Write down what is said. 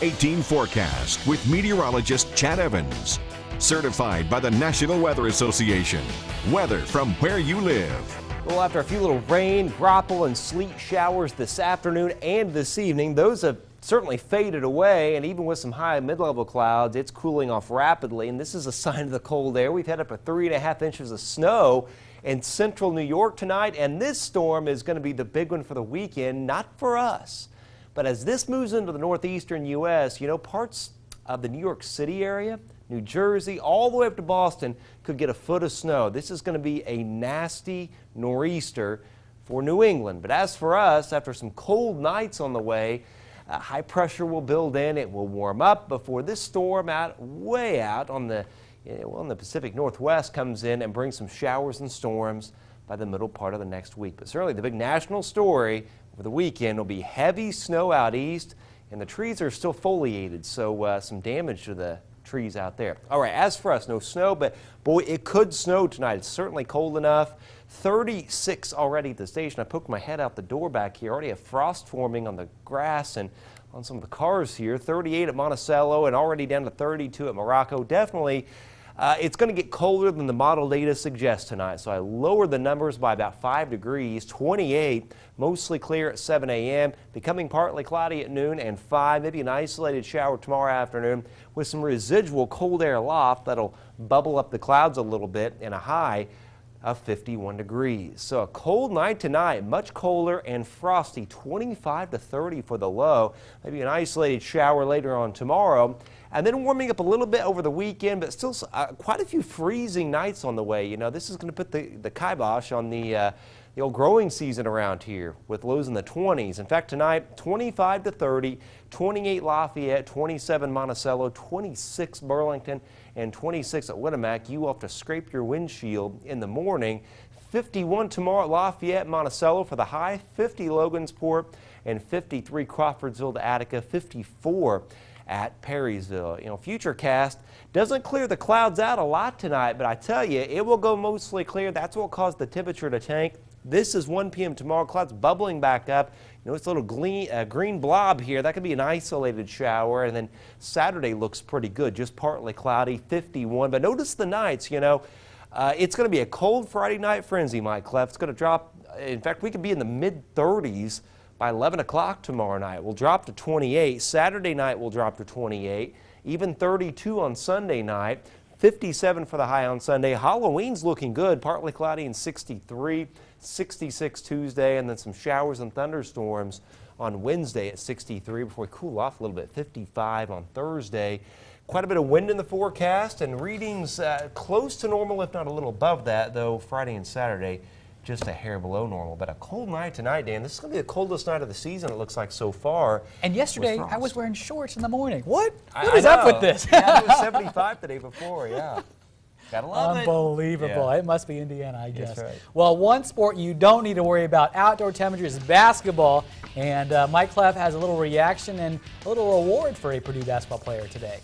18 forecast with meteorologist Chad Evans. Certified by the National Weather Association. Weather from where you live. Well, after a few little rain, graupel, and sleet showers this afternoon and this evening, those have certainly faded away. And even with some high mid-level clouds, it's cooling off rapidly. And this is a sign of the cold air. We've had up to three and a half inches of snow in central New York tonight. And this storm is going to be the big one for the weekend, not for us. But as this moves into the northeastern U.S., you know, parts of the New York City area, New Jersey, all the way up to Boston could get a foot of snow. This is going to be a nasty nor'easter for New England. But as for us, after some cold nights on the way, uh, high pressure will build in. It will warm up before this storm out way out on the well in the Pacific Northwest comes in and brings some showers and storms by the middle part of the next week. But certainly the big national story over the weekend will be heavy snow out east, and the trees are still foliated, so uh, some damage to the trees out there. All right, as for us, no snow, but boy, it could snow tonight. It's certainly cold enough. 36 already at the station. I poked my head out the door back here. Already have frost forming on the grass and on some of the cars here. 38 at Monticello and already down to 32 at Morocco. Definitely uh, it's going to get colder than the model data suggests tonight, so I lowered the numbers by about 5 degrees. 28, mostly clear at 7 a.m., becoming partly cloudy at noon, and 5, maybe an isolated shower tomorrow afternoon with some residual cold air aloft that'll bubble up the clouds a little bit and a high of 51 degrees. So a cold night tonight, much colder and frosty, 25 to 30 for the low. Maybe an isolated shower later on tomorrow. And then warming up a little bit over the weekend, but still uh, quite a few freezing nights on the way. You know, this is going to put the, the kibosh on the, uh, the old growing season around here with lows in the 20s. In fact, tonight, 25 to 30, 28 Lafayette, 27 Monticello, 26 Burlington, and 26 at Winamac. You will have to scrape your windshield in the morning. 51 tomorrow at Lafayette, Monticello for the high, 50 Logansport, and 53 Crawfordsville to Attica, 54 at Perrysville. You know, Futurecast doesn't clear the clouds out a lot tonight, but I tell you, it will go mostly clear. That's what caused the temperature to tank. This is 1 p.m. tomorrow. Clouds bubbling back up. You know, it's a little green, uh, green blob here. That could be an isolated shower. And then Saturday looks pretty good, just partly cloudy, 51. But notice the nights, you know, uh, it's going to be a cold Friday night frenzy, Mike Clef. It's going to drop. In fact, we could be in the mid 30s by 11 o'clock tomorrow night. We'll drop to 28. Saturday night we'll drop to 28. Even 32 on Sunday night. 57 for the high on Sunday. Halloween's looking good, partly cloudy and 63. 66 Tuesday, and then some showers and thunderstorms on Wednesday at 63 before we cool off a little bit. 55 on Thursday. Quite a bit of wind in the forecast and readings uh, close to normal, if not a little above that, though Friday and Saturday just a hair below normal. But a cold night tonight, Dan. This is going to be the coldest night of the season, it looks like so far. And yesterday, I was wearing shorts in the morning. What? What I, is I up with this? yeah, it was 75 the day before, yeah. Gotta love Unbelievable. It. Yeah. it must be Indiana, I guess. Right. Well, one sport you don't need to worry about outdoor temperatures is basketball. And uh, Mike Clef has a little reaction and a little reward for a Purdue basketball player today.